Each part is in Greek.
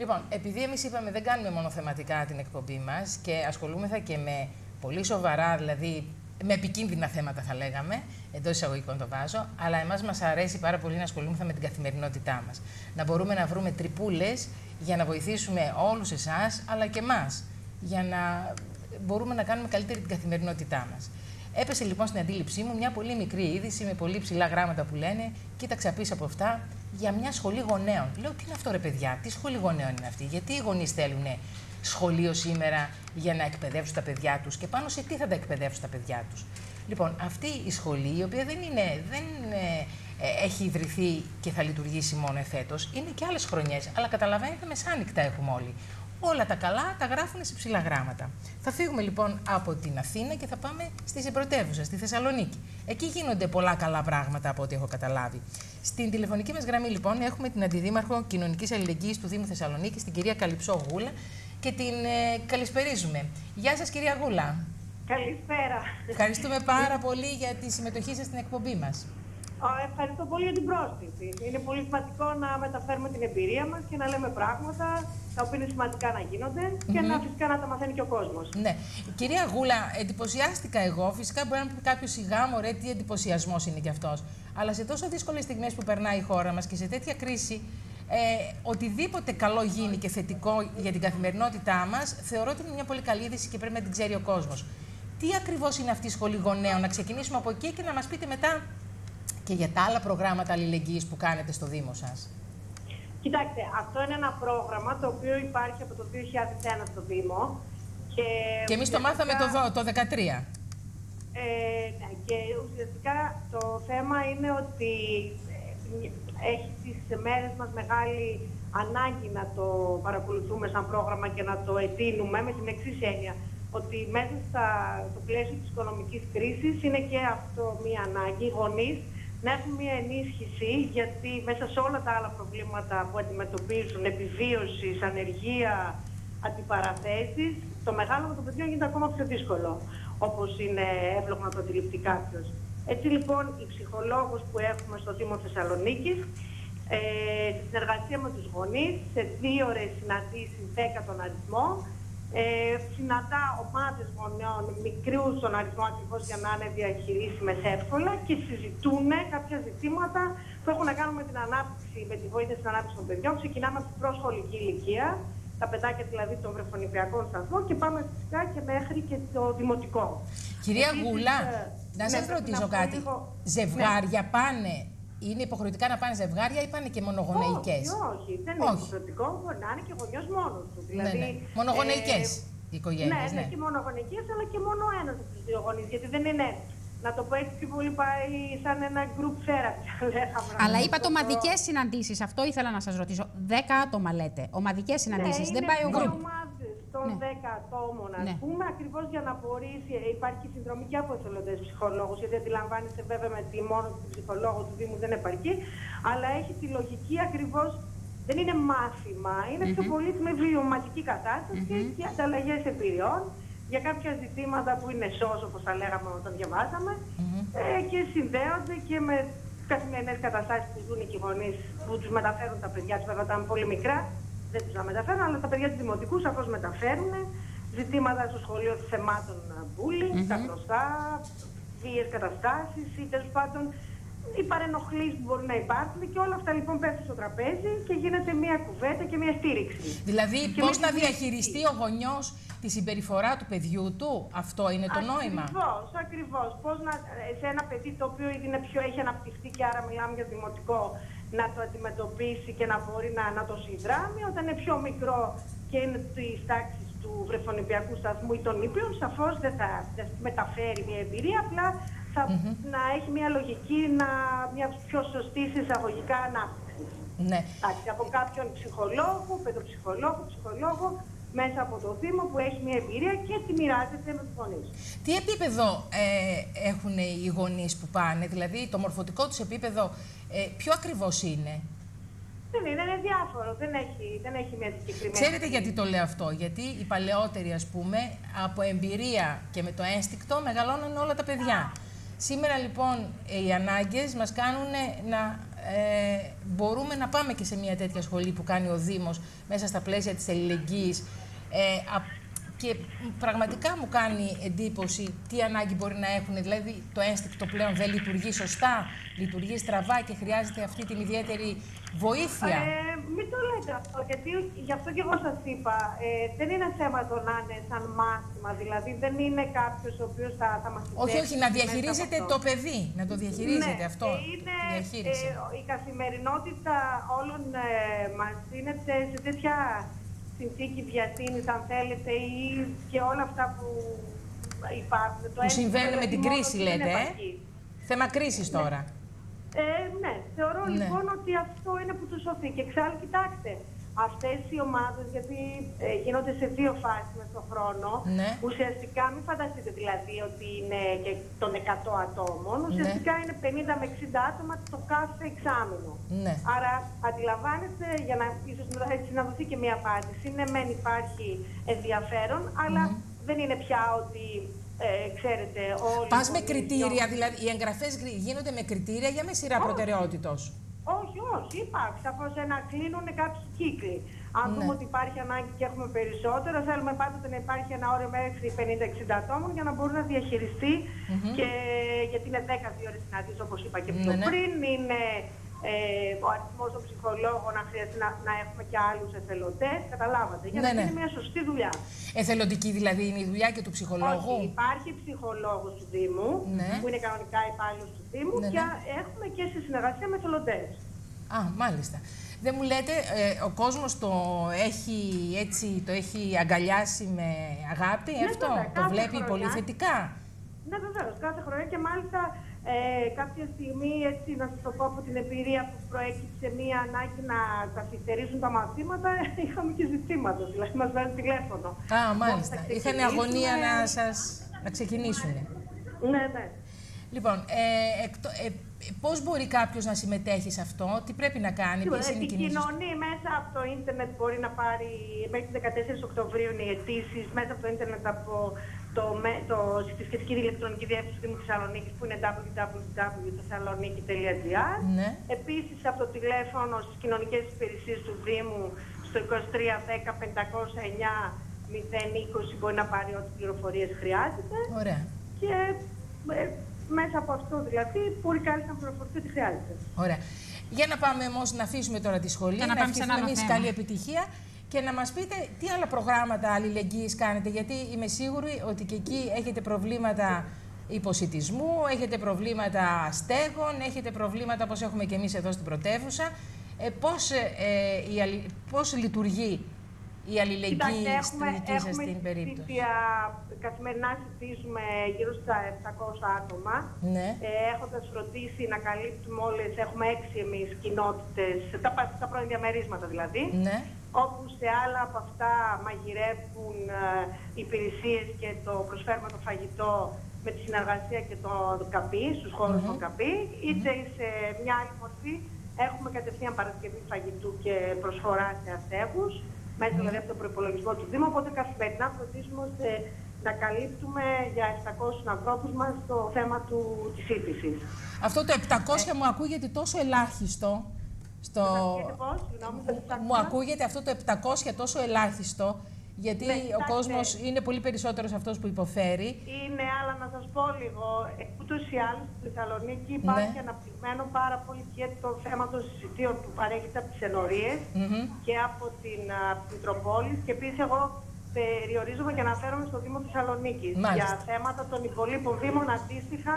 Λοιπόν, επειδή εμείς είπαμε δεν κάνουμε μόνο θεματικά την εκπομπή μας και ασχολούμεθα και με πολύ σοβαρά, δηλαδή με επικίνδυνα θέματα θα λέγαμε, εντό εισαγωγικών το βάζω, αλλά εμάς μας αρέσει πάρα πολύ να ασχολούμεθα με την καθημερινότητά μας. Να μπορούμε να βρούμε τρυπούλες για να βοηθήσουμε όλους εσάς, αλλά και εμάς, για να μπορούμε να κάνουμε καλύτερη την καθημερινότητά μας. Έπεσε λοιπόν στην αντίληψή μου μια πολύ μικρή είδηση με πολύ ψηλά γράμματα που λένε Κοίταξα πίσω από αυτά για μια σχολή γονέων. Λέω, τι είναι αυτό ρε παιδιά, τι σχολή γονέων είναι αυτή, γιατί οι γονείς θέλουν σχολείο σήμερα για να εκπαιδεύσουν τα παιδιά τους και πάνω σε τι θα τα εκπαιδεύσουν τα παιδιά τους; Λοιπόν, αυτή η σχολή, η οποία δεν, είναι, δεν ε, ε, έχει ιδρυθεί και θα λειτουργήσει μόνο εφέτος, είναι και άλλες χρονιές. Αλλά καταλαβαίνετε, μεσάνυχτα έχουμε όλοι. Όλα τα καλά τα γράφουν σε ψηλά γράμματα. Θα φύγουμε λοιπόν από την Αθήνα και θα πάμε στη συμπρωτεύουσα, στη Θεσσαλονίκη. Εκεί γίνονται πολλά καλά πράγματα από ό,τι έχω καταλάβει. Στην τηλεφωνική μας γραμμή λοιπόν έχουμε την Αντιδήμαρχο Κοινωνικής Αλληλεγγύης του Δήμου Θεσσαλονίκη, την κυρία Καλυψό Γούλα, και την ε, καλησπερίζουμε. Γεια σας, κυρία Γούλα. Καλησπέρα. Ευχαριστούμε πάρα πολύ για τη συμμετοχή σας στην εκπομπή μας. Ευχαριστώ πολύ για την πρόσκληση. Είναι πολύ σημαντικό να μεταφέρουμε την εμπειρία μας και να λέμε πράγματα τα οποία είναι σημαντικά να γίνονται και να φυσικά να τα μαθαίνει και ο κόσμος. Ναι. Κυρία Γούλα, εντυπωσιάστηκα εγώ. Φυσικά μπορεί να πει κάποιος σιγά μωρέ, τι εντυπωσιασμός είναι κι αυτός. Αλλά σε τόσο δύσκολες στιγμές που περνάει η χώρα μας και σε τέτοια κρίση, ε, οτιδήποτε καλό γίνει και θετικό για την καθημερινότητά μας, θεωρώ ότι είναι μια πολύ καλή είδηση και πρέπει να την ξέρει ο κόσμος. Τι ακριβώς είναι αυτή η σχολή γονέων, να ξεκινήσουμε από εκεί και να μας πείτε μετά και για τα άλλα προγράμματα αλληλεγγύης που κάνετε στο Δήμο σας; Κοιτάξτε, αυτό είναι ένα πρόγραμμα το οποίο υπάρχει από το 2001 στο Δήμο. Και, και εμείς το μάθαμε το, το 2013. Ε, ναι, και ουσιαστικά το θέμα είναι ότι ε, έχει τις μέρες μας μεγάλη ανάγκη να το παρακολουθούμε σαν πρόγραμμα και να το ετείνουμε με την εξής έννοια ότι μέσα στα, στο πλαίσιο της οικονομικής κρίσης είναι και αυτό μία ανάγκη, οι γονείς να έχουν μια ενίσχυση γιατί μέσα σε όλα τα άλλα προβλήματα που αντιμετωπίζουν, επιβίωσης, ανεργία, αντιπαραθέσεις, το μεγάλο με το παιδιό γίνεται ακόμα πιο δύσκολο, όπως είναι εύλογο να το αντιληφθεί κάποιο. Έτσι λοιπόν, οι ψυχολόγους που έχουμε στο Δήμο Θεσσαλονίκης, ε, συνεργασία με τους γονείς, σε δύο ώρες συναντήσεις, 10 τον αριθμό, ε, συναντά ομάδες γονέων μικρούς στον αριθμό ακριβώς για να είναι διαχειρίσιμες εύκολα και συζητούν κάποια ζητήματα που έχουν να κάνουν με την ανάπτυξη, με τη βοήθεια στην ανάπτυξη των παιδιών. Ξεκινάμε από την προσχολική ηλικία, τα παιδάκια δηλαδή των βρεφονιπιακών σταθμών και πάμε φυσικά και μέχρι και το δημοτικό. Κυρία Γούλα, ε, να ναι, σα ρωτήσω κάτι. Ζευγάρια ναι. πάνε είναι υποχρεωτικά να πάνε ζευγάρια ή πάνε και μονογονεϊκές; Όχι, όχι, δεν είναι υποχρεωτικό. Μπορεί να είναι και γονιός μόνος του. Δηλαδή, ναι, ναι. Μονογονεϊκές ε, οικογένειες. Ναι, ναι, ναι, και μονογονεϊκές, αλλά και μόνο ένας από τους δύο γονείς. Γιατί δεν είναι. Να το πω έτσι πιο πολύ πάει σαν ένα group therapy, Αλλά είπατε ομαδικέ συναντήσεις. Αυτό ήθελα να σας ρωτήσω. Δέκα άτομα λέτε. Ομαδικές συναντήσεις. Ναι, δεν πάει ο group των ναι. 10 ατόμων, ας ναι. πούμε, ακριβώς για να μπορεί. Υπάρχει συνδρομή και από εθελοντέ ψυχολόγου, γιατί αντιλαμβάνεστε βέβαια με τη μόνο του ψυχολόγου του Δήμου δεν επαρκεί, αλλά έχει τη λογική ακριβώς. Δεν είναι μάθημα, είναι πιο πολύ με βιωματική κατάσταση mm -hmm. και ανταλλαγές εμπειριών για κάποια ζητήματα που είναι σώσο, όπως τα λέγαμε όταν διαβάζαμε, ε, και συνδέονται και με καθημερινές καταστάσεις που ζουν οι γονείς που τους μεταφέρουν τα παιδιά τους, βέβαια όταν πολύ μικρά, δεν τους να μεταφέρουν, αλλά τα παιδιά τους δημοτικούς σαφώς μεταφέρουν ζητήματα στο σχολείο θεμάτων bullying, mm -hmm. τα μπροστά, βίαιε καταστάσεις ή τέλος πάντων οι παρενοχλήσει που μπορούν να υπάρχουν και όλα αυτά λοιπόν πέφτουν στο τραπέζι και γίνεται μια κουβέντα και μια στήριξη. Δηλαδή, πώς να διαχειριστεί ο γονιός τη συμπεριφορά του παιδιού του, αυτό είναι το νόημα. Ακριβώς, ακριβώς. Πώς να σε ένα παιδί το οποίο ήδη είναι πιο, έχει αναπτυχθεί και άρα μιλάμε για δημοτικό, να το αντιμετωπίσει και να μπορεί να, να το συνδράμει. Όταν είναι πιο μικρό και είναι της τάξης του βρεφονιπιακού σταθμού ή των ήπιων, σαφώς δεν θα, μεταφέρει μια εμπειρία, απλά θα, να έχει μια λογική, να, μια πιο σωστή εισαγωγικά ανάπτυξη. Ναι. από κάποιον ψυχολόγο, παιδοψυχολόγο, ψυχολόγο, μέσα από το Δήμο που έχει μια εμπειρία και τη μοιράζεται με τους γονείς. Τι επίπεδο ε, έχουν οι γονείς που πάνε, δηλαδή το μορφωτικό τους επίπεδο, ε, ποιο ακριβώς είναι; Δεν είναι, είναι διάφορο. Δεν έχει, δεν έχει μια συγκεκριμένη. Ξέρετε γιατί το λέω αυτό; Γιατί οι παλαιότεροι, ας πούμε, από εμπειρία και με το ένστικτο μεγαλώνουν όλα τα παιδιά. Σήμερα λοιπόν οι ανάγκες μας κάνουν να ε, μπορούμε να πάμε και σε μια τέτοια σχολή που κάνει ο Δήμος μέσα στα πλαίσια της αλληλεγγύης. Ε, και πραγματικά μου κάνει εντύπωση τι ανάγκη μπορεί να έχουν. Δηλαδή, το ένστικτο πλέον δεν λειτουργεί σωστά, λειτουργεί στραβά και χρειάζεται αυτή την ιδιαίτερη βοήθεια. Ε, μην το λέτε αυτό, γιατί γι' αυτό και εγώ σας είπα. Ε, δεν είναι θέμα το να είναι σαν μάθημα. Δηλαδή, δεν είναι κάποιος ο οποίος θα, θα μας Όχι, όχι, να διαχειρίζετε το παιδί. Να το διαχειρίζετε ναι, αυτό. Είναι, ε, η καθημερινότητα όλων ε, μας είναι σε τέτοια συνθήκη βιασύνης, αν θέλετε, ή και όλα αυτά που υπάρχουν. Το που συμβαίνουν με την κρίση, λέτε, ε; Θέμα κρίσης ναι. τώρα. Ε, ναι, θεωρώ ναι. λοιπόν ότι αυτό είναι που του σωθεί. Και εξάλλου, κοιτάξτε, αυτές οι ομάδες, γιατί ε, γίνονται σε δύο φάσεις μες στον χρόνο, ναι. ουσιαστικά μην φανταστείτε δηλαδή ότι είναι και των 100 ατόμων, ναι. ουσιαστικά είναι 50 με 60 άτομα το κάθε εξάμεινο. Ναι. Άρα αντιλαμβάνεστε, για να, ίσως, έτσι, να δοθεί και μια απάντηση, ναι μεν υπάρχει ενδιαφέρον, αλλά δεν είναι πια ότι ε, ξέρετε, όλοι... Πας με κριτήρια, δηλαδή οι εγγραφές γίνονται με κριτήρια για με σειρά προτεραιότητος. Όχι, όχι, υπάρχει. Σαφώς να κλείνουν κάποιοι κύκλοι. Αν ναι. δούμε ότι υπάρχει ανάγκη και έχουμε περισσότερο, θέλουμε πάντοτε να υπάρχει ένα όριο μέχρι 50-60 ατόμων για να μπορεί να διαχειριστεί και γιατί είναι 10 ώρες συνάντηση, όπως είπα και πιο ναι, ναι. πριν. Είναι ε, ο αριθμός των ψυχολόγων, να χρειαστεί να, να έχουμε και άλλους εθελοντές. Καταλάβατε. Για να είναι μια σωστή δουλειά. Εθελοντική δηλαδή είναι η δουλειά και του ψυχολόγου; Όχι, υπάρχει ψυχολόγος του Δήμου, που είναι κανονικά υπάλληλος του Δήμου, και έχουμε και στη συνεργασία με εθελοντές. Α, μάλιστα. Δεν μου λέτε, ε, ο κόσμος το έχει, έτσι, το έχει αγκαλιάσει με αγάπη ναι, αυτό, το βλέπει πολύ θετικά; Ναι, βεβαίως. Κάθε χρονιά και μάλιστα ε, κάποια στιγμή, έτσι, να σας το πω από την εμπειρία που προέκυψε μία ανάγκη να καθυστερήσουν τα μαθήματα, είχαμε και ζητήματα. Δηλαδή, μας βγάζει τηλέφωνο. Α, μάλιστα. Είχαν αγωνία να σα να ξεκινήσουν. Ναι, ναι. Λοιπόν, ε, εκτο, ε, πώς μπορεί κάποιος να συμμετέχει σε αυτό, τι πρέπει να κάνει, ποιες είναι οι Επικοινωνεί μέσα από το ίντερνετ, μπορεί να πάρει, μέχρι τις 14 Οκτωβρίου οι αιτήσεις, μέσα από το ίντερνετ από το, το, τη σχετική ηλεκτρονική διεύθυνση του Δήμου Θεσσαλονίκη που είναι www.thessaloniki.gr. Ναι. Επίση από το τηλέφωνο στι κοινωνικέ υπηρεσίε του Δήμου στο 2310 509 020 μπορεί να πάρει ό,τι πληροφορίε χρειάζεται. Ωραία. Και ε, μέσα από αυτό δηλαδή μπορεί κάλλιστα να πληροφορηθεί ό,τι χρειάζεται. Ωραία. Για να πάμε όμω να αφήσουμε τώρα τη σχολή, να, να ευχηθούμε εμεί καλή επιτυχία και να μας πείτε τι άλλα προγράμματα αλληλεγγύης κάνετε, γιατί είμαι σίγουρη ότι και εκεί έχετε προβλήματα υποσυτισμού, έχετε προβλήματα στέγων, έχετε προβλήματα όπως έχουμε και εμείς εδώ στην πρωτεύουσα. Ε, πώς, ε, η, πώς λειτουργεί η αλληλεγγύη στην δική σας την περίπτωση; Έχουμε καθημερινά συζητήσουμε γύρω στα 700 άτομα. Ναι. Ε, έχοντας φροντίσει να καλύπτουμε όλες, έχουμε έξι εμείς κοινότητες, τα, τα πρώην διαμερίσματα δηλαδή. Ναι. Όπου σε άλλα από αυτά μαγειρεύουν ε, υπηρεσίες και το προσφέρουμε το φαγητό με τη συνεργασία και το ΚΑΠΗ, στους χώρους mm των ΚΑΠΗ, είτε σε μια άλλη μορφή έχουμε κατευθείαν παρασκευή φαγητού και προσφορά σε αστέγους μέσα δηλαδή από τον προπολογισμό του Δήμου. Οπότε καθημερινά φροντίζουμε ώστε να καλύπτουμε για 700 ανθρώπους μας το θέμα του, της ύπησης. Αυτό το 700 μου ακούγεται τόσο ελάχιστο. Στο... μου ακούγεται αυτό το 700 τόσο ελάχιστο, γιατί ναι, ο κόσμος είναι πολύ περισσότερος αυτός που υποφέρει. Είναι, αλλά να σας πω λίγο, ούτως ή άλλως στη Θεσσαλονίκη υπάρχει ναι. αναπτυγμένο πάρα πολύ και το θέμα των συζητήων που παρέχεται από τις ενορίες και από την Μητροπόλη. Και επίσης εγώ περιορίζομαι και αναφέρομαι στο Δήμο Θεσσαλονίκη. Για θέματα των υπολείπων Δήμων αντίστοιχα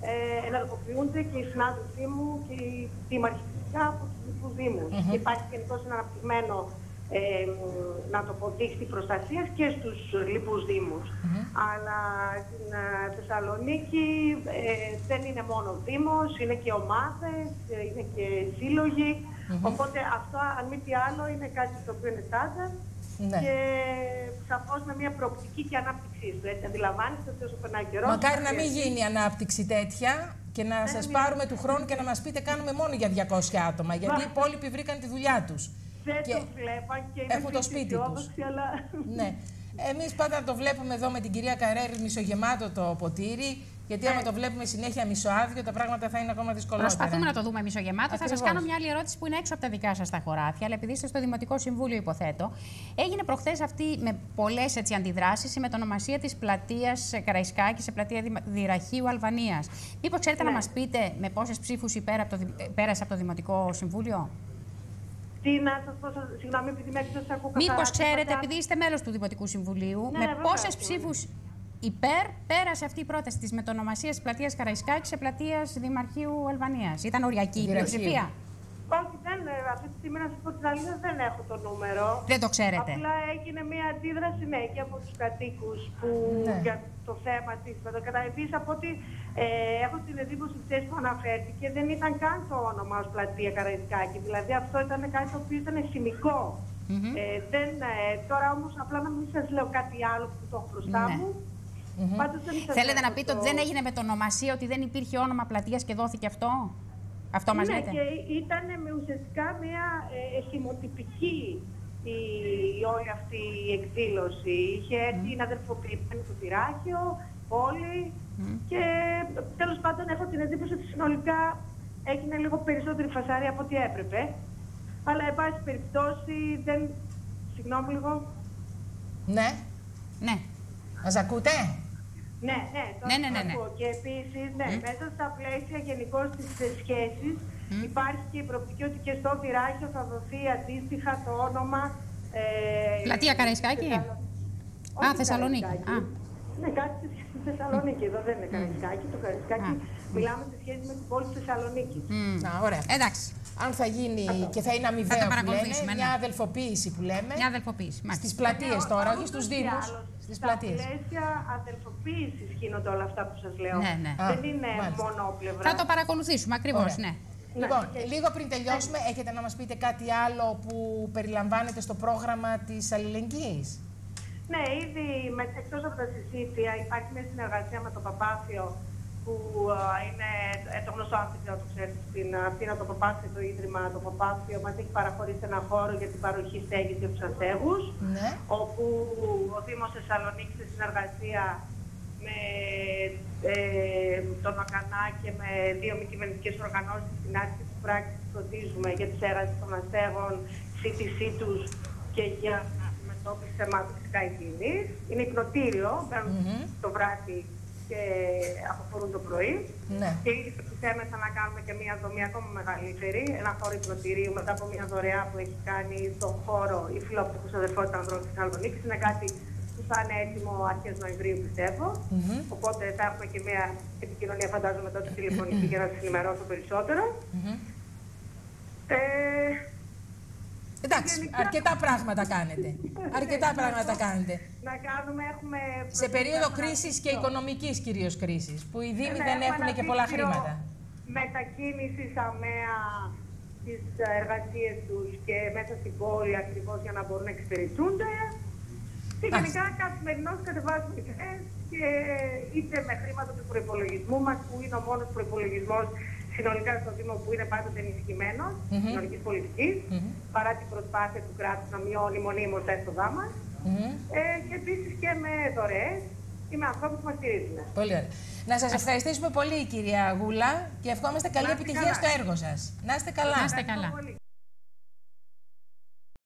ε, ενεργοποιούνται και οι συνάδελφοί μου και οι δημαρχικά από τους λοιπού Δήμου. Και υπάρχει γενικώ ένα αναπτυγμένο ε, να το πω, δίχτυ προστασίας και στους λοιπούς Δήμους. Αλλά στην ε, Θεσσαλονίκη ε, δεν είναι μόνο Δήμος, είναι και ομάδες, είναι και σύλλογοι. Οπότε αυτό, αν μη τι άλλο, είναι κάτι το οποίο είναι στάνταρ ναι. Και σαφώς με μια προοπτική και ανάπτυξή του. Έτσι, αντιλαμβάνεστε ότι όσο περνάει καιρός. Μακάρι να μην γίνει ανάπτυξη τέτοια και να ναι, σας ναι. πάρουμε του χρόνου και να μας πείτε κάνουμε μόνο για 200 άτομα. Γιατί οι υπόλοιποι βρήκαν τη δουλειά τους. Δεν και το βλέπαν και έχουν το σπίτι τους. Αλλά... Ναι. Εμείς πάντα το βλέπουμε εδώ με την κυρία Καρέρη μισογεμάτο το ποτήρι Γιατί άμα το βλέπουμε συνέχεια μισοάδιο, τα πράγματα θα είναι ακόμα δυσκολότερα. Προσπαθούμε να το δούμε μισογεμάτο. Θα σας Ακριβώς. κάνω μια άλλη ερώτηση που είναι έξω από τα δικά σας τα χωράφια, αλλά επειδή είστε στο Δημοτικό Συμβούλιο, υποθέτω. Έγινε προχθές αυτή με πολλές αντιδράσεις η μετονομασία της πλατείας Καραϊσκάκη σε πλατεία Δη- Δυραχείου Αλβανίας. Μήπως ξέρετε να Ναι. μας πείτε με πόσες ψήφους υπέρ από το, Δη- ε, πέρασε από το Δημοτικό Συμβούλιο; Τι να σας πω, σας- συγγνώμη, επειδή μέχρι τώρα σας ακούω καθαρά. Μήπως τι ξέρετε, είπατε; επειδή είστε μέλος του Δημοτικού Συμβουλίου, Ναι, με ναι, βέβαια, πόσες είμαι. ψήφους υπέρ πέρασε αυτή η πρόταση της μετονομασία της πλατείας Καραϊσκάκη σε πλατεία Δημαρχείου Αλβανίας. Ήταν οριακή η Δυραχείου. πλειοψηφία. Όχι, δεν, ε, αυτή τη στιγμή να σα πω την αλήθεια δεν έχω το νούμερο. Δεν το ξέρετε. Απλά έγινε μια αντίδραση ναι, και από τους κατοίκους που Ναι. για το θέμα της Πεδοκατά. Επίση, από ότι ε, έχω την εντύπωση χθε που αναφέρθηκε, δεν ήταν καν το όνομα ως πλατεία Καραϊσκάκη. Δηλαδή, αυτό ήταν κάτι το οποίο ήταν σημικό. Ε, δεν, ε, τώρα όμως, απλά να μην σας λέω κάτι άλλο που το έχω μπροστά Ναι. μου. Πάντως δεν σας Θέλετε έχω να πείτε το- ότι δεν έγινε μετονομασία, ότι δεν υπήρχε όνομα πλατείας και δόθηκε αυτό; Αυτό μας ναι, λέτε; και ήταν με ουσιαστικά μια ε, χημοτυπική η, η όλη αυτή η εκδήλωση. Είχε έρθει να αδερφοποιημένη στο τυράχιο, όλοι και τέλος πάντων έχω την εντύπωση ότι συνολικά έγινε λίγο περισσότερη φασάρια από ό,τι έπρεπε. Αλλά, εν πάση περιπτώσει, δεν... Συγγνώμη λίγο. Ναι, Ναι. μας ακούτε; Ναι, ναι, το Ναι, ναι, ναι, ναι. ακούω. Και επίσης, ναι, μέσα στα πλαίσια γενικώς της σχέσης υπάρχει και η προοπτική ότι και στο Τυράχιο θα δοθεί αντίστοιχα το όνομα. Ε, Πλατεία Καραϊσκάκη; Θεσσαλο- Α, Όχι Θεσσαλονίκη. Καραϊσκάκη. Α. Ναι, κάτι στη σχέση με της Θεσσαλονίκη. Εδώ δεν είναι Καραϊσκάκη. Το Καραϊσκάκη μιλάμε σε σχέση με την πόλη τη Θεσσαλονίκη. Μμ. Να, ωραία. Εντάξει. Αν θα γίνει και θα είναι Θα αμοιβαίο το που λένε, παρακολουθήσουμε, ναι. μια αδελφοποίηση που λέμε, Μια αδελφοποίηση. στις Μάλιστα. πλατείες τώρα, όχι Ούτως στους ή δήμους, άλλως, στις Στα πλατείες. πλαίσια αδελφοποίησης γίνονται όλα αυτά που σας λέω. Ναι, ναι. Α, Δεν είναι μάλιστα. μονόπλευρα. Θα το παρακολουθήσουμε ακριβώς, Ωραία. ναι. Λοιπόν, και- λίγο πριν τελειώσουμε, έχετε να μας πείτε κάτι άλλο που περιλαμβάνεται στο πρόγραμμα της αλληλεγγύης; Ναι, ήδη με- εκτός από τα συσίτια υπάρχει μια συνεργασία με το Παπάθιο που α, είναι ε, το γνωστό αν δεν ξέρω το ξέρετε στην Αθήνα το Παπάθιο, το Ίδρυμα το Παπάθιο μας έχει παραχωρήσει ένα χώρο για την παροχή στέγης για τους αστέγους Ναι. όπου ο Δήμος Θεσσαλονίκης σε συνεργασία με ε, τον ΟΚΑΝΑ και με δύο μη κυβερνητικές οργανώσεις στην άρχη της πράξης φροντίζουμε για τη στέγαση των αστέγων, σύντησή τους και για αντιμετώπιση θεμάτων φυσικά υγιεινής. Είναι υπνοτήριο, μπαίνουν το βράδυ και αποχωρούν το πρωί. Ναι. Και θέμεσα να κάνουμε και μια δομή ακόμα μεγαλύτερη, ένα χώρο υπνοτηρίου μετά από μια δωρεά που έχει κάνει στο χώρο η Φιλόπτυχος Αδερφότητα Ανδρών της Θεσσαλονίκης. Είναι κάτι που θα είναι έτοιμο αρχές Νοεμβρίου πιστεύω. Οπότε θα έχουμε και μια επικοινωνία φαντάζομαι τότε τηλεφωνική για να σας ενημερώσω περισσότερο. Ε, Εντάξει, Γενικά- αρκετά πράγματα κάνετε. Αρκετά πράγματα κάνετε. να κάνουμε, έχουμε... Σε περίοδο έχουμε κρίσης και ένα οικονομικής κυρίως κρίσης, που οι Δήμοι Ναι, δεν έχουμε έχουν ένα και πολλά δίκτυο χρήματα. Μετακίνησης αμαία στις εργασίες τους και μέσα στην πόλη ακριβώς για να μπορούν να εξυπηρετούνται. Και γενικά καθημερινώς κατεβάζουμε ιδέες και είτε με χρήματα του προπολογισμού μας που είναι ο μόνος προπολογισμό συνολικά στο Δήμο που είναι πάντοτε ενισχυμένος mm-hmm. συνολικής πολιτικής, παρά την προσπάθεια του κράτους να μειώνει μονίμως τα έσοδά μας. Μμμ. Ε, και επίσης και με δωρεές και με ανθρώπους που μας στηρίζουν. Πολύ ωραία. Να σας ευχαριστήσουμε πολύ κυρία Γούλα και ευχόμαστε καλή Να είστε επιτυχία καλά. στο έργο σας. Να είστε καλά. Να είστε καλά. πολύ.